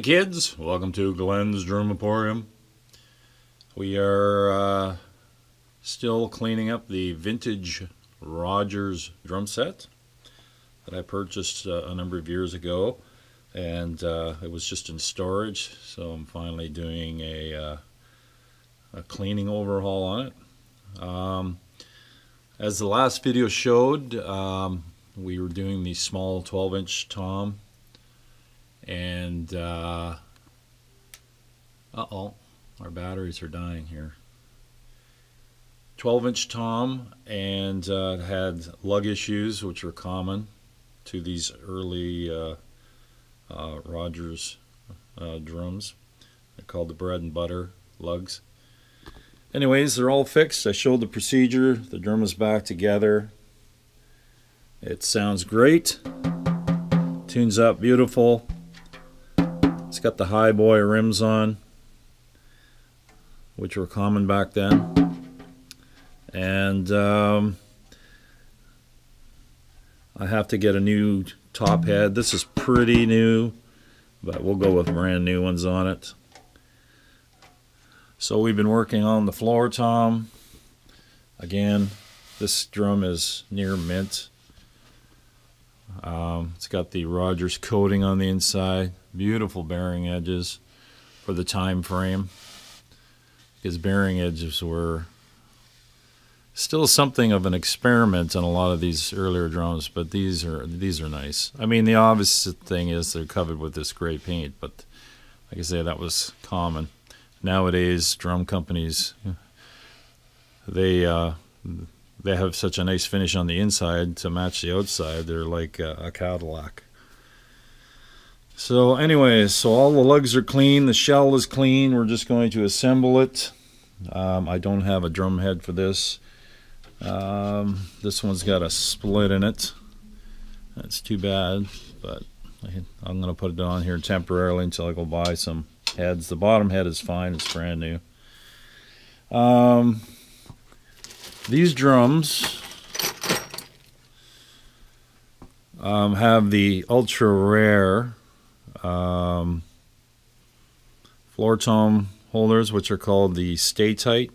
kids, welcome to Glen's Drum Emporium. We are uh, still cleaning up the vintage Rogers drum set that I purchased uh, a number of years ago and uh, it was just in storage so I'm finally doing a, uh, a cleaning overhaul on it. Um, as the last video showed um, we were doing the small 12 inch tom and uh, uh-oh our batteries are dying here. 12 inch tom and uh, had lug issues which are common to these early uh, uh, Rogers uh, drums. They're called the bread and butter lugs. Anyways they're all fixed. I showed the procedure. The drum is back together. It sounds great. Tunes up beautiful it's got the Hi-Boy rims on, which were common back then. And um, I have to get a new top head. This is pretty new, but we'll go with brand new ones on it. So we've been working on the floor tom. Again, this drum is near mint. Um, it's got the Rogers coating on the inside. Beautiful bearing edges for the time frame. Because bearing edges were still something of an experiment on a lot of these earlier drums but these are these are nice. I mean the obvious thing is they're covered with this gray paint but like I say that was common. Nowadays drum companies they uh, they have such a nice finish on the inside to match the outside they're like a, a Cadillac so anyways, so all the lugs are clean, the shell is clean, we're just going to assemble it. Um, I don't have a drum head for this. Um, this one's got a split in it. That's too bad, but I, I'm going to put it on here temporarily until I go buy some heads. The bottom head is fine, it's brand new. Um, these drums um, have the ultra rare um, floor tom holders, which are called the Stay Tight.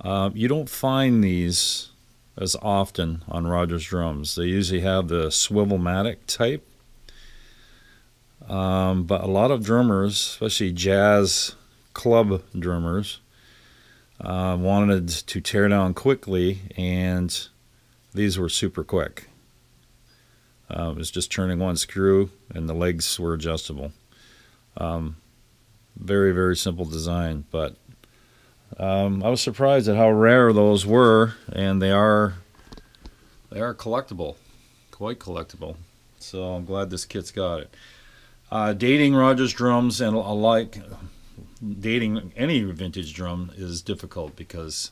Uh, you don't find these as often on Rogers drums. They usually have the Swiv-O-Matic type. Um, but a lot of drummers, especially jazz club drummers, uh, wanted to tear down quickly, and these were super quick. Uh, it was just turning one screw and the legs were adjustable. Um, very, very simple design, but um, I was surprised at how rare those were, and they are they are collectible, quite collectible. So I'm glad this kit's got it. Uh, dating Rogers drums and alike, dating any vintage drum is difficult because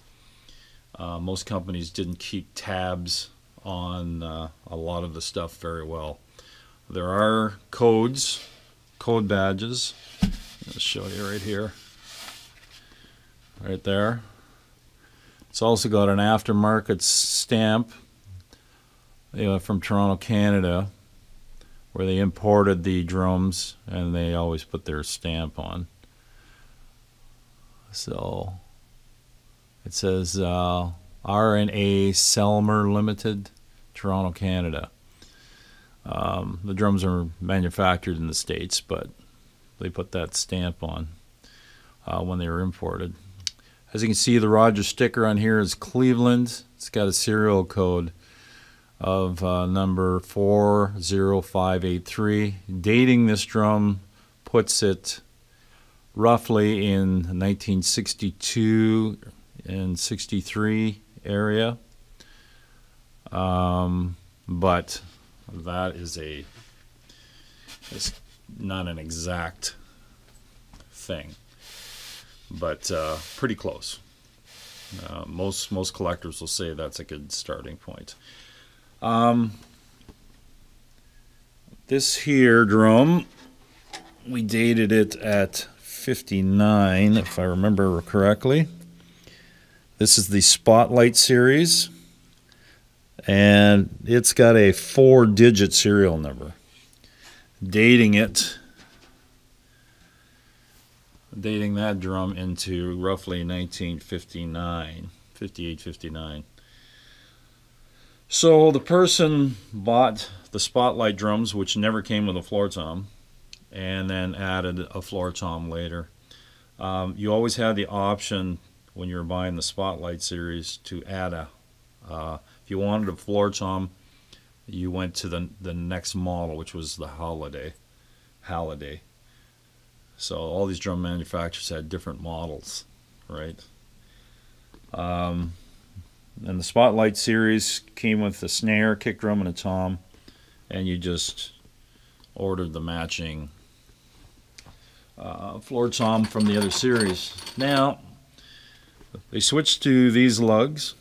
uh, most companies didn't keep tabs on uh, a lot of the stuff very well. There are codes, code badges. I'll show you right here. Right there. It's also got an aftermarket stamp you know, from Toronto, Canada, where they imported the drums and they always put their stamp on. So it says uh, RNA Selmer Limited, Toronto, Canada. Um, the drums are manufactured in the States, but they put that stamp on uh, when they were imported. As you can see, the Rogers sticker on here is Cleveland. It's got a serial code of uh, number 40583. Dating this drum puts it roughly in 1962 and 63 area. Um, but that is a it's not an exact thing, but uh, pretty close. Uh, most most collectors will say that's a good starting point. Um, this here drum, we dated it at 59, if I remember correctly. This is the Spotlight series, and it's got a four digit serial number. Dating it dating that drum into roughly 1959, 58, 59. So the person bought the Spotlight drums, which never came with a floor tom, and then added a floor tom later. Um, you always had the option when you were buying the Spotlight series to add a. Uh, if you wanted a floor tom, you went to the the next model, which was the Holiday. Holiday. So all these drum manufacturers had different models, right? Um, and the Spotlight series came with a snare, kick drum, and a tom, and you just ordered the matching uh, from the other series. Now they switched to these lugs.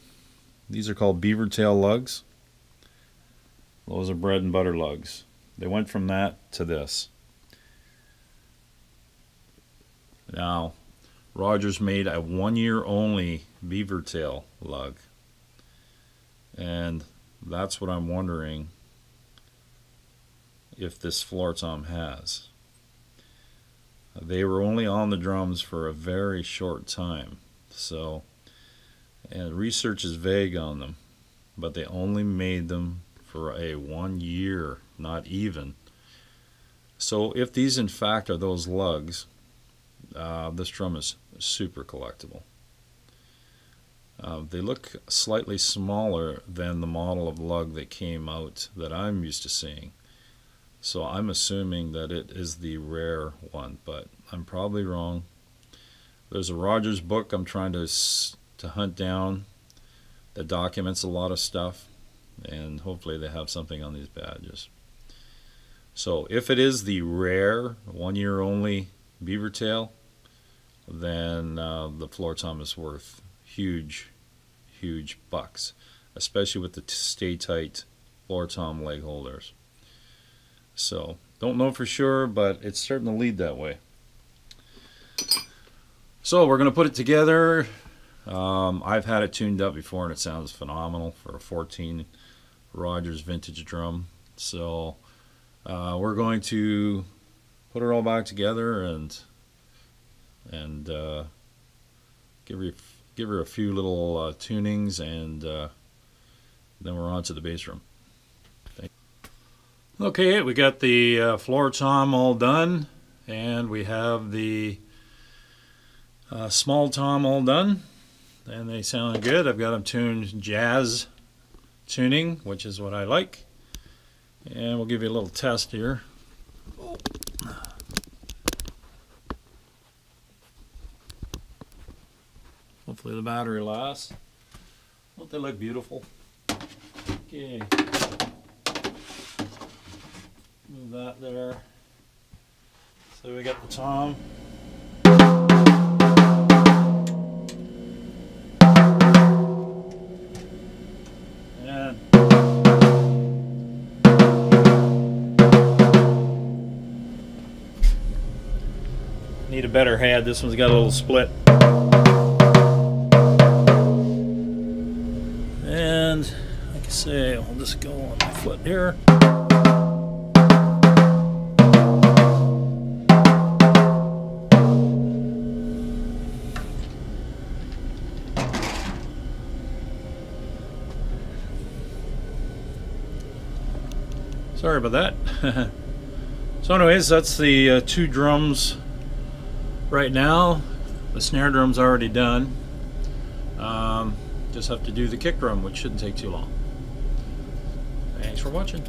These are called beaver tail lugs. Those are bread and butter lugs. They went from that to this. Now, Rogers made a one year only beaver tail lug. And that's what I'm wondering if this floor tom has. They were only on the drums for a very short time. So, and research is vague on them, but they only made them for a one year, not even. So, if these in fact are those lugs, uh, this drum is super collectible. Uh, they look slightly smaller than the model of lug that came out that I'm used to seeing. So I'm assuming that it is the rare one, but I'm probably wrong. There's a Rogers book I'm trying to to hunt down that documents a lot of stuff, and hopefully they have something on these badges. So if it is the rare one year only beaver tail, then uh, the floor tom is worth huge, huge bucks, especially with the stay tight floor tom leg holders. So don't know for sure, but it's starting to lead that way. So we're going to put it together. Um, I've had it tuned up before and it sounds phenomenal for a 14 Rogers vintage drum. So uh, we're going to put it all back together and and uh, give her give her a few little uh, tunings and uh, then we're on to the bass drum. Okay, we got the uh, floor tom all done and we have the uh, small tom all done and they sound good. I've got them tuned jazz tuning, which is what I like. And we'll give you a little test here. Hopefully the battery lasts. Don't they look beautiful? Okay. Move that there. So we got the tom. Need a better head. This one's got a little split. And like I say, I'll just go on my foot here. Sorry about that. so anyways, that's the uh, two drums right now. The snare drum's already done. Um, just have to do the kick drum, which shouldn't take too long. Thanks for watching.